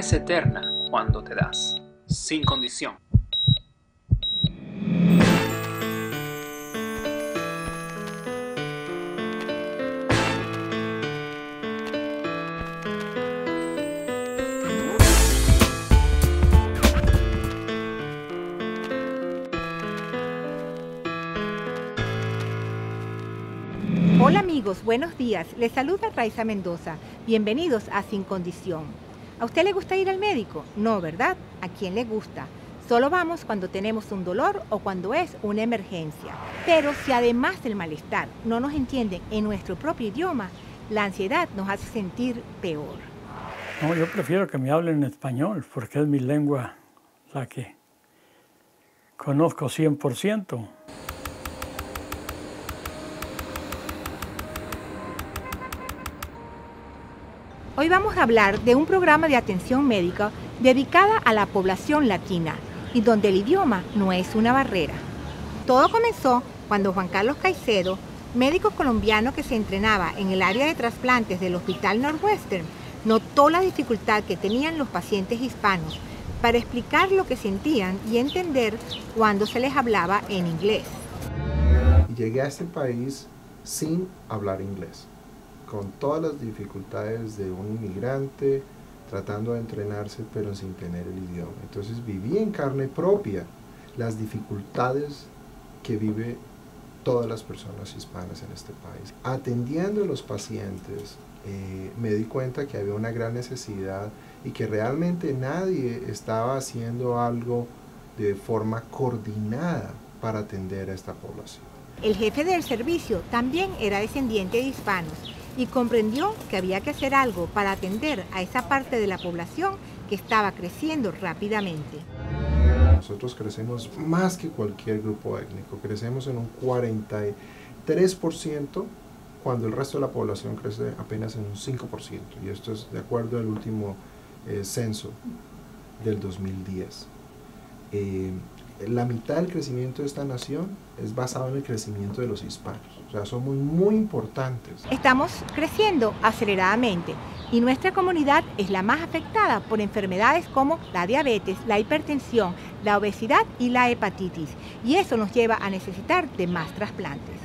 es eterna cuando te das, sin condición. Hola amigos, buenos días. Les saluda Raiza Mendoza. Bienvenidos a Sin Condición. ¿A usted le gusta ir al médico? No, ¿verdad? ¿A quién le gusta? Solo vamos cuando tenemos un dolor o cuando es una emergencia. Pero si además del malestar no nos entienden en nuestro propio idioma, la ansiedad nos hace sentir peor. No, yo prefiero que me hablen en español porque es mi lengua la que conozco 100%. Hoy vamos a hablar de un programa de atención médica dedicada a la población latina y donde el idioma no es una barrera. Todo comenzó cuando Juan Carlos Caicedo, médico colombiano que se entrenaba en el área de trasplantes del Hospital Northwestern, notó la dificultad que tenían los pacientes hispanos para explicar lo que sentían y entender cuando se les hablaba en inglés. Llegué a este país sin hablar inglés con todas las dificultades de un inmigrante tratando de entrenarse pero sin tener el idioma. Entonces viví en carne propia las dificultades que vive todas las personas hispanas en este país. Atendiendo a los pacientes, eh, me di cuenta que había una gran necesidad y que realmente nadie estaba haciendo algo de forma coordinada para atender a esta población. El jefe del servicio también era descendiente de hispanos y comprendió que había que hacer algo para atender a esa parte de la población que estaba creciendo rápidamente. Nosotros crecemos más que cualquier grupo étnico, crecemos en un 43% cuando el resto de la población crece apenas en un 5%, y esto es de acuerdo al último eh, censo del 2010. Eh, la mitad del crecimiento de esta nación es basado en el crecimiento de los hispanos. O sea, somos muy importantes. Estamos creciendo aceleradamente y nuestra comunidad es la más afectada por enfermedades como la diabetes, la hipertensión, la obesidad y la hepatitis. Y eso nos lleva a necesitar de más trasplantes.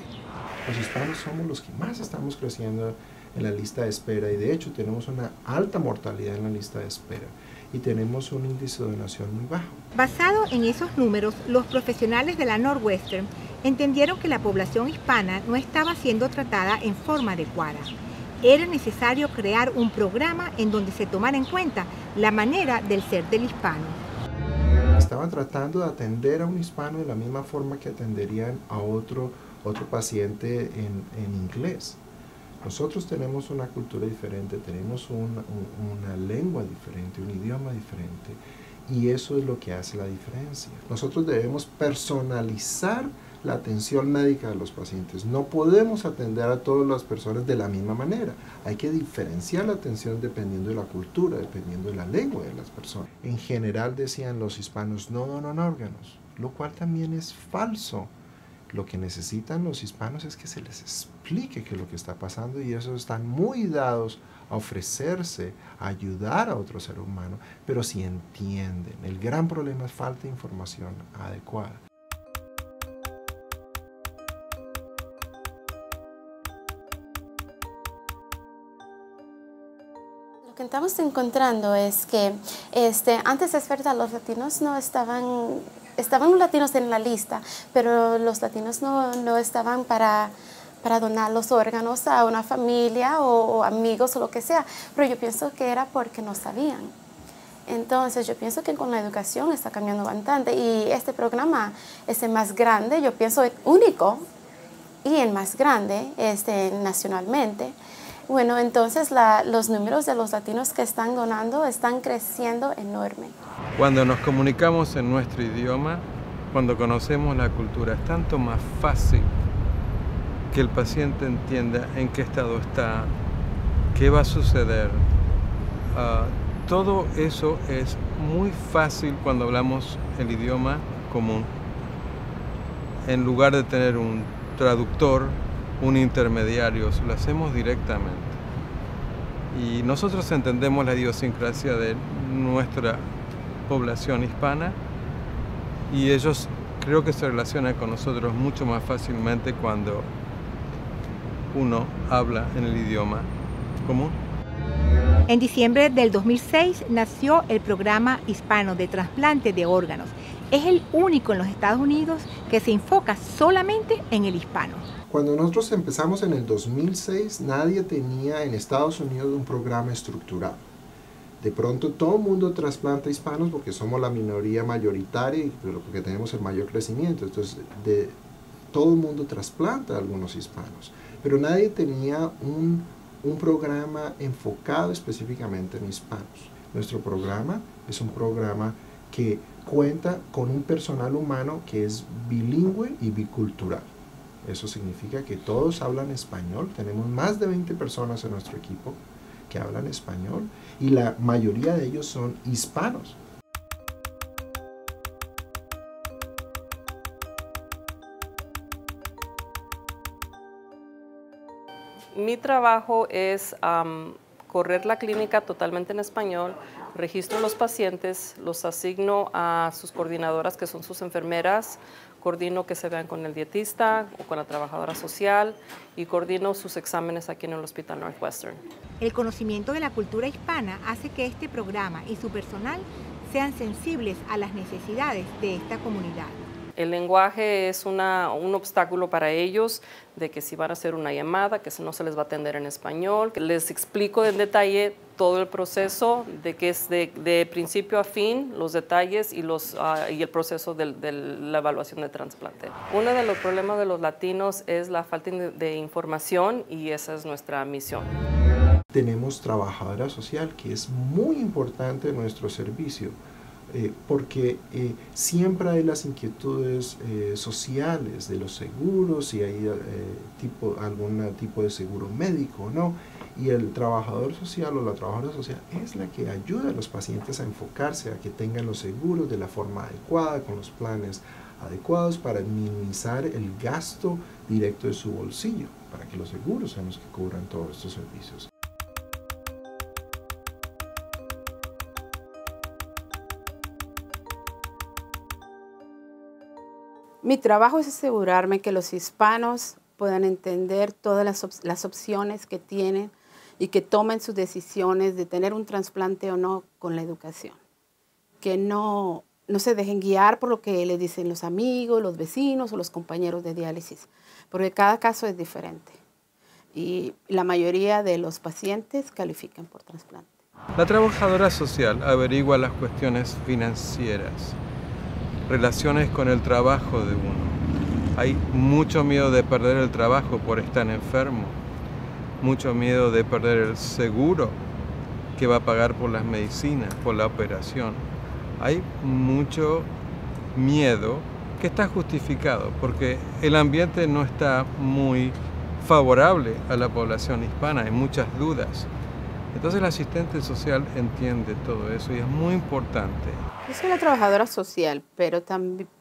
Los hispanos somos los que más estamos creciendo en la lista de espera y de hecho tenemos una alta mortalidad en la lista de espera y tenemos un índice de donación muy bajo. Basado en esos números, los profesionales de la Northwestern entendieron que la población hispana no estaba siendo tratada en forma adecuada. Era necesario crear un programa en donde se tomara en cuenta la manera del ser del hispano. Estaban tratando de atender a un hispano de la misma forma que atenderían a otro, otro paciente en, en inglés. Nosotros tenemos una cultura diferente, tenemos una, lengua diferente, un idioma diferente, y eso es lo que hace la diferencia. Nosotros debemos personalizar la atención médica de los pacientes. No podemos atender a todas las personas de la misma manera. Hay que diferenciar la atención dependiendo de la cultura, dependiendo de la lengua de las personas. En general decían los hispanos, no donan órganos, lo cual también es falso. Lo que necesitan los hispanos es que se les explique qué es lo que está pasando y esos están muy dados a ofrecerse, a ayudar a otro ser humano, pero si entienden. El gran problema es falta de información adecuada. Lo que estamos encontrando es que este, antes es verdad, los latinos no estaban estaban los latinos en la lista, pero los latinos no, no estaban para, para, donar los órganos a una familia o, amigos o lo que sea, pero yo pienso que era porque no sabían. Entonces yo pienso que con la educación está cambiando bastante y este programa es el más grande, yo pienso el único y el más grande este, nacionalmente. Bueno, entonces la, los números de los latinos que están donando están creciendo enorme. Cuando nos comunicamos en nuestro idioma, cuando conocemos la cultura, es tanto más fácil que el paciente entienda en qué estado está, qué va a suceder. Uh, todo eso es muy fácil cuando hablamos el idioma común, en lugar de tener un traductor, un intermediario, lo hacemos directamente. Y nosotros entendemos la idiosincrasia de nuestra población hispana y ellos creo que se relacionan con nosotros mucho más fácilmente cuando uno habla en el idioma común. En diciembre del 2006 nació el programa hispano de trasplante de órganos. Es el único en los Estados Unidos que se enfoca solamente en el hispano. Cuando nosotros empezamos en el 2006, nadie tenía en Estados Unidos un programa estructurado. De pronto todo el mundo trasplanta hispanos porque somos la minoría mayoritaria y porque tenemos el mayor crecimiento. Entonces, de, todo el mundo trasplanta a algunos hispanos. Pero nadie tenía un un programa enfocado específicamente en hispanos. Nuestro programa es un programa que cuenta con un personal humano que es bilingüe y bicultural. Eso significa que todos hablan español. Tenemos más de 20 personas en nuestro equipo que hablan español y la mayoría de ellos son hispanos. Mi trabajo es correr la clínica totalmente en español, registro los pacientes, los asigno a sus coordinadoras que son sus enfermeras, coordino que se vean con el dietista o con la trabajadora social y coordino sus exámenes aquí en el Hospital Northwestern. El conocimiento de la cultura hispana hace que este programa y su personal sean sensibles a las necesidades de esta comunidad. El lenguaje es un obstáculo para ellos de que si van a hacer una llamada, que no se les va a atender en español, les explico en detalle todo el proceso, de que es de, principio a fin, los detalles y, ah, y el proceso de, la evaluación de trasplante. Uno de los problemas de los latinos es la falta de información y esa es nuestra misión. Tenemos trabajadora social, que es muy importante en nuestro servicio eh, porque eh, siempre hay las inquietudes eh, sociales de los seguros, si hay tipo, algún tipo de seguro médico o no, y el trabajador social o la trabajadora social es la que ayuda a los pacientes a enfocarse, a que tengan los seguros de la forma adecuada, con los planes adecuados para minimizar el gasto directo de su bolsillo, para que los seguros sean los que cubran todos estos servicios. Mi trabajo es asegurarme que los hispanos puedan entender todas las, opciones que tienen y que tomen sus decisiones de tener un trasplante o no con la educación. Que no, no se dejen guiar por lo que les dicen los amigos, los vecinos o los compañeros de diálisis, porque cada caso es diferente. Y la mayoría de los pacientes califican por trasplante. La trabajadora social averigua las cuestiones financieras relaciones con el trabajo de uno. Hay mucho miedo de perder el trabajo por estar enfermo, mucho miedo de perder el seguro que va a pagar por las medicinas, por la operación. Hay mucho miedo que está justificado porque el ambiente no está muy favorable a la población hispana, hay muchas dudas. Entonces el asistente social entiende todo eso y es muy importante. Yo soy una trabajadora social, pero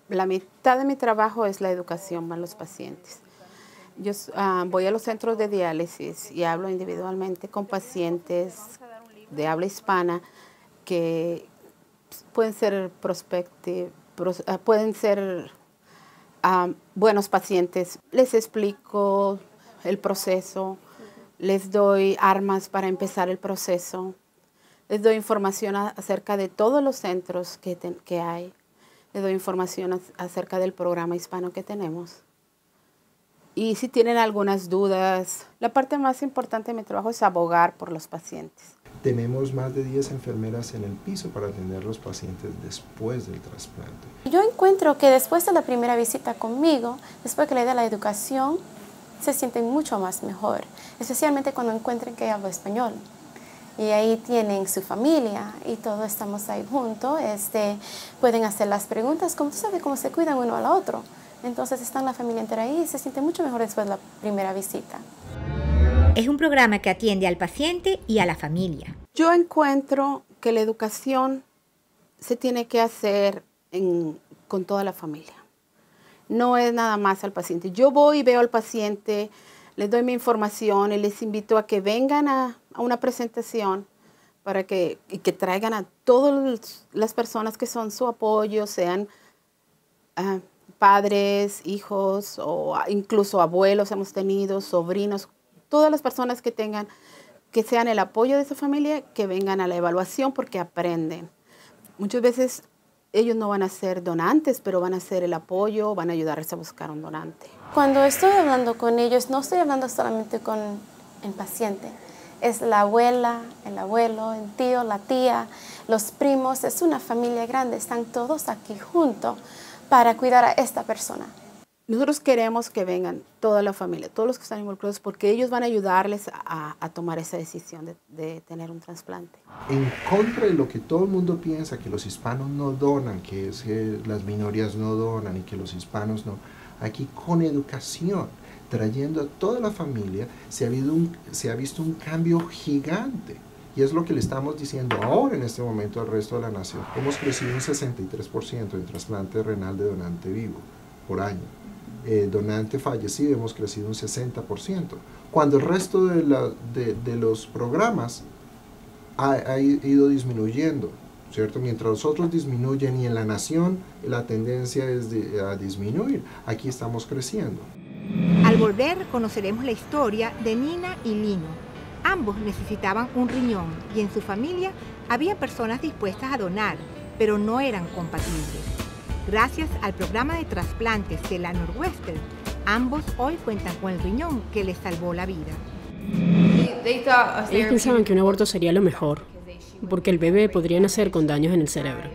la mitad de mi trabajo es la educación a los pacientes. Yo ah, voy a los centros de diálisis y hablo individualmente con pacientes de habla hispana que pueden ser prospective, ah, pueden ser ah, buenos pacientes. Les explico el proceso, les doy armas para empezar el proceso, les doy información acerca de todos los centros que, que hay, les doy información acerca del programa hispano que tenemos. Y si tienen algunas dudas, la parte más importante de mi trabajo es abogar por los pacientes. Tenemos más de 10 enfermeras en el piso para atender a los pacientes después del trasplante. Yo encuentro que después de la primera visita conmigo, después que le dé la educación, se sienten mucho más mejor, especialmente cuando encuentren que hablo español. Y ahí tienen su familia y todos estamos ahí juntos. Este, pueden hacer las preguntas, como tú sabes, cómo se cuidan uno al otro. Entonces están la familia entera ahí y se siente mucho mejor después de la primera visita. Es un programa que atiende al paciente y a la familia. Yo encuentro que la educación se tiene que hacer con toda la familia no es nada más al paciente. Yo voy y veo al paciente les doy mi información y les invito a que vengan a, una presentación para que, y que traigan a todas las personas que son su apoyo, sean ah, padres, hijos o incluso abuelos hemos tenido, sobrinos, todas las personas que tengan, que sean el apoyo de su familia, que vengan a la evaluación porque aprenden. Muchas veces ellos no van a ser donantes, pero van a ser el apoyo, van a ayudarles a buscar un donante. Cuando estoy hablando con ellos, no estoy hablando solamente con el paciente, es la abuela, el abuelo, el tío, la tía, los primos, es una familia grande, están todos aquí juntos para cuidar a esta persona. Nosotros queremos que vengan toda la familia, todos los que están involucrados, porque ellos van a ayudarles a, tomar esa decisión de, tener un trasplante. En contra de lo que todo el mundo piensa, que los hispanos no donan, que, es que las minorías no donan y que los hispanos no, aquí con educación, trayendo a toda la familia, se ha, habido se ha visto un cambio gigante. Y es lo que le estamos diciendo ahora en este momento al resto de la nación. Hemos crecido un 63% en trasplante renal de donante vivo por año eh, donante fallecido hemos crecido un 60%, cuando el resto de, los programas ha, ido disminuyendo, ¿cierto? Mientras los otros disminuyen y en la nación la tendencia es a disminuir, aquí estamos creciendo. Al volver conoceremos la historia de Nina y Lino. Ambos necesitaban un riñón y en su familia había personas dispuestas a donar, pero no eran compatibles. Gracias al programa de trasplantes de la Northwestern, ambos hoy cuentan con el riñón que les salvó la vida. Ellos pensaban que un aborto sería lo mejor, porque el bebé podría nacer con daños en el cerebro.